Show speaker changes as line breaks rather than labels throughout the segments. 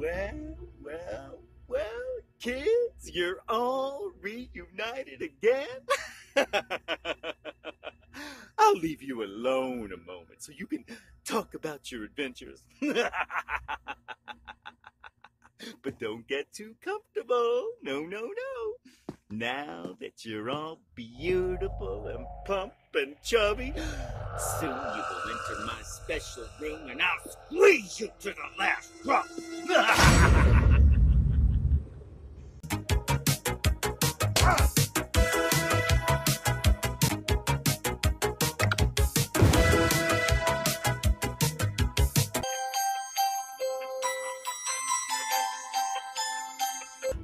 Well, well, well, kids, you're all reunited again. I'll leave you alone a moment so you can talk about your adventures. but don't get too comfortable. No, no, no. Now that you're all beautiful and plump and chubby, soon you will enter my special room and I'll squeeze you to the last drop.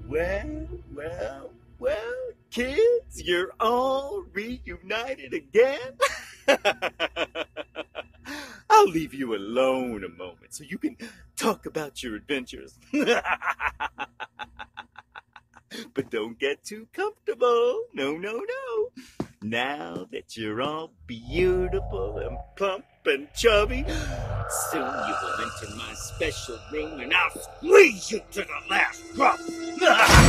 Well, well, well, kids, you're all reunited again. I'll leave you alone a moment so you can talk about your adventures. but don't get too comfortable. No, no, no. Now that you're all beautiful and plump and chubby, soon you will enter my special room and I'll squeeze you to the last drop.